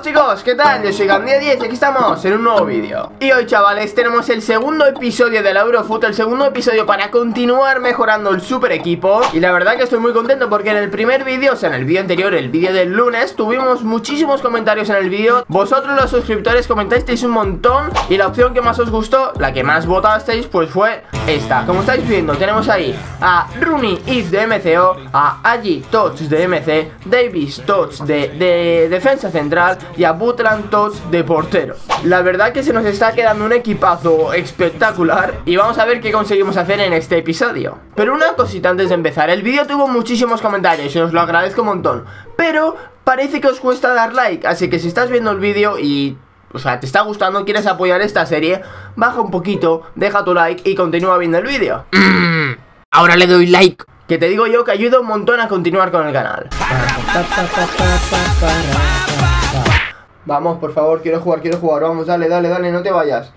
Chicos, ¿qué tal? Yo soy Gandía 10 y aquí estamos en un nuevo vídeo. Y hoy, chavales, tenemos el segundo episodio de la Eurofoot El segundo episodio para continuar mejorando el super equipo. Y la verdad que estoy muy contento porque en el primer vídeo, o sea, en el vídeo anterior, el vídeo del lunes Tuvimos muchísimos comentarios en el vídeo. Vosotros los suscriptores comentasteis un montón Y la opción que más os gustó, la que más votasteis, pues fue esta. Como estáis viendo, tenemos ahí a Rooney If de MCO A Agi Tots de MC Davis Tots de Defensa Central y a Butland Tots de portero. La verdad que se nos está quedando un equipazo espectacular y vamos a ver qué conseguimos hacer en este episodio. Pero una cosita antes de empezar, el vídeo tuvo muchísimos comentarios y os lo agradezco un montón, pero parece que os cuesta dar like, así que si estás viendo el vídeo y o sea, te está gustando, quieres apoyar esta serie, baja un poquito, deja tu like y continúa viendo el vídeo. Ahora le doy like. Que te digo yo que ayuda un montón a continuar con el canal. Vamos, por favor, quiero jugar, quiero jugar. Vamos, dale, dale, dale, no te vayas.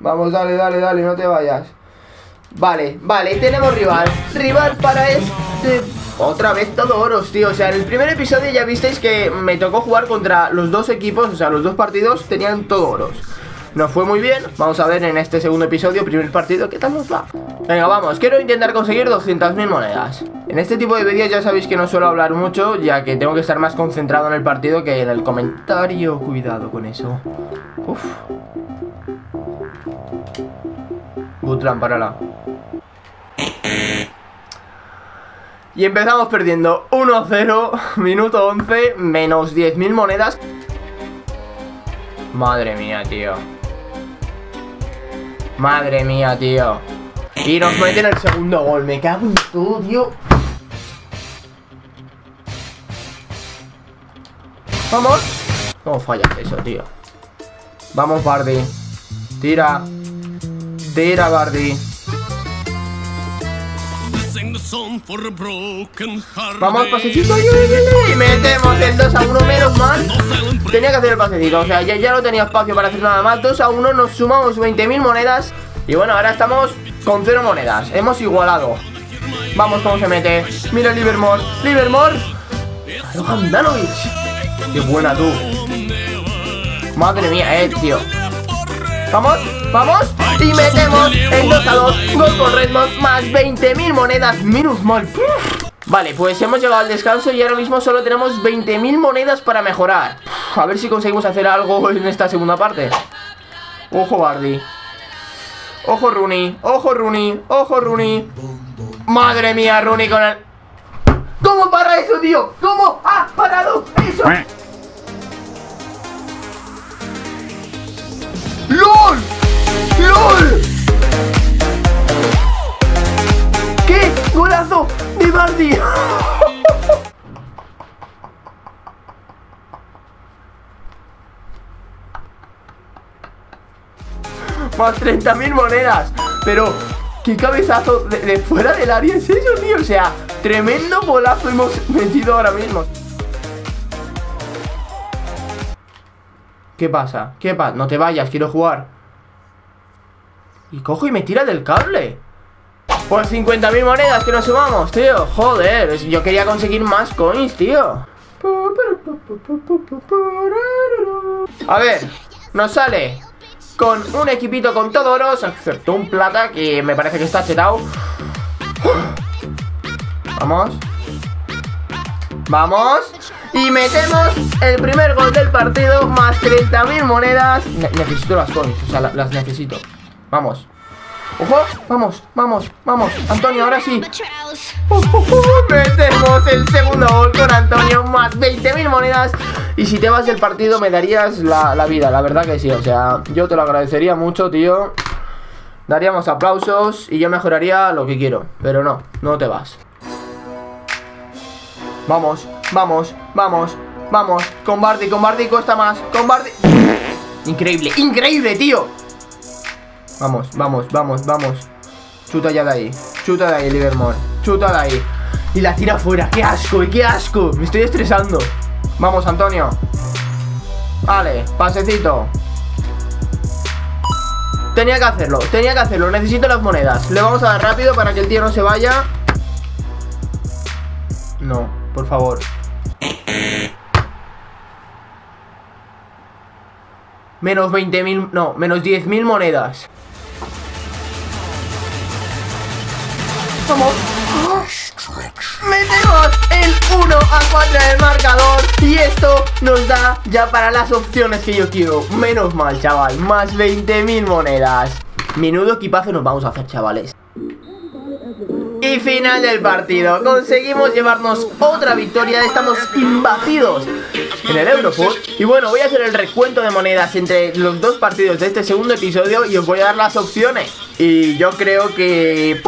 Vamos, dale, dale, dale, no te vayas. Vale, vale, tenemos rival. Rival para este... Otra vez todo oros, tío. O sea, en el primer episodio ya visteis que me tocó jugar contra los dos equipos. O sea, los dos partidos tenían todo oros. Nos fue muy bien. Vamos a ver en este segundo episodio, primer partido, qué tal nos va. Venga, vamos. Quiero intentar conseguir 200.000 monedas. En este tipo de vídeos ya sabéis que no suelo hablar mucho, ya que tengo que estar más concentrado en el partido que en el comentario. Cuidado con eso. Uf. Gutran, párala. Y empezamos perdiendo 1-0, minuto 11, menos 10.000 monedas. Madre mía, tío. Madre mía, tío. Y nos meten el segundo gol. Me cago en todo, tío. Vamos. ¿Cómo fallas eso, tío? Vamos, Bardi. Tira. Tira, Bardi. Vamos, pasecito. Y metemos el 2 a 1 menos mal. Tenía que hacer el pasecito. O sea, ya, ya no tenía espacio para hacer nada más. 2 a 1, nos sumamos 20.000 monedas. Y bueno, ahora estamos con 0 monedas. Hemos igualado. Vamos, cómo se mete. Mira Livermore. Livermore. Handanovic. Qué buena tú. Madre mía, eh, tío. Vamos, vamos. Y metemos el 2 a 2. Gol con Redmond. Más 20.000 monedas. Minus mal. Vale, pues hemos llegado al descanso y ahora mismo solo tenemos 20.000 monedas para mejorar. A ver si conseguimos hacer algo en esta segunda parte. Ojo, Bardi. Ojo, Rooney. Ojo, Rooney. Ojo, Rooney. Madre mía, Rooney con el... ¿Cómo para eso, tío? ¿Cómo ha parado eso? ¡LOL! ¡LOL! ¡Qué golazo de Bardi! Más 30.000 monedas. Pero, qué cabezazo de, fuera del área es eso, tío. O sea, tremendo golazo hemos metido ahora mismo. ¿Qué pasa? ¿Qué pasa? No te vayas, quiero jugar. Y cojo y me tira del cable. Pues 50.000 monedas que nos sumamos, tío. Joder, yo quería conseguir más coins, tío. A ver, nos sale con un equipito con todo oro, excepto un plata que me parece que está chetado. Vamos. Vamos. Y metemos el primer gol del partido, más 30.000 monedas. necesito las coins, o sea, las necesito. Vamos. ¡Ojo! Vamos, vamos, vamos. Antonio, ahora sí. metemos el segundo gol con Antonio, más 20.000 monedas. Y si te vas del partido me darías la, vida, la verdad que sí. O sea, yo te lo agradecería mucho, tío. Daríamos aplausos y yo mejoraría lo que quiero. Pero no, no te vas. Vamos, vamos, vamos, vamos. Con Bardi, con Bardi cuesta más. Con Bardi. Increíble, increíble, tío. Vamos, vamos, vamos, vamos. Chuta ya de ahí. Chuta de ahí, Livermore. Chuta de ahí. Y la tira fuera. ¡Qué asco! ¡Qué asco! Me estoy estresando. Vamos, Antonio. Vale, pasecito. Tenía que hacerlo, tenía que hacerlo. Necesito las monedas. Le vamos a dar rápido para que el tío no se vaya. No, por favor. Menos 20.000, no, menos 10.000 monedas. Metemos el 1 a 4 en el marcador Y esto nos da ya para las opciones que yo quiero. Menos mal, chaval, más 20.000 monedas. Menudo equipazo nos vamos a hacer, chavales. Y final del partido, conseguimos llevarnos otra victoria, estamos imbatidos en el Eurofoot Y bueno, voy a hacer el recuento de monedas entre los dos partidos de este segundo episodio y os voy a dar las opciones. Y yo creo que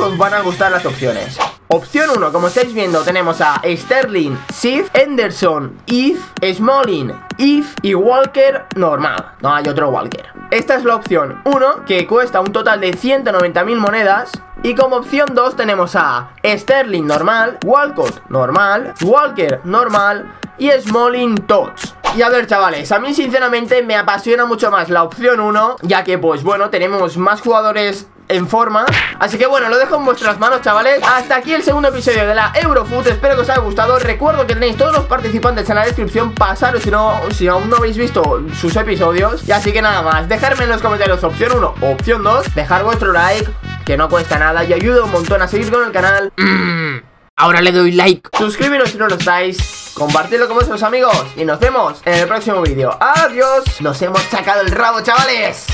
os van a gustar las opciones Opción 1, como estáis viendo, tenemos a Sterling, Sif, Henderson, If, Smalling, If y Walker normal. No hay otro Walker. Esta es la opción 1, que cuesta un total de 190.000 monedas. Y como opción 2 tenemos a Sterling normal, Walcott normal, Walker normal y Smalling Tots. Y a ver chavales, a mí sinceramente me apasiona mucho más la opción 1 Ya que pues bueno, tenemos más jugadores en forma. Así que bueno, lo dejo en vuestras manos, chavales. Hasta aquí el segundo episodio de la Eurofoot Espero que os haya gustado. Recuerdo que tenéis todos los participantes en la descripción. Pasaros si, no, si aún no habéis visto sus episodios. Y así que nada más. Dejarme en los comentarios opción 1 o opción 2 Dejar vuestro like, que no cuesta nada Y ayuda un montón a seguir con el canal. Mm, Ahora le doy like. Suscribiros si no lo estáis. Compartidlo con vuestros amigos. Y nos vemos en el próximo vídeo. Adiós. Nos hemos sacado el rabo, chavales